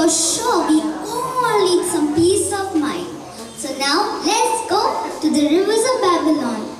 For sure, we all need some peace of mind. So now, let's go to the rivers of Babylon.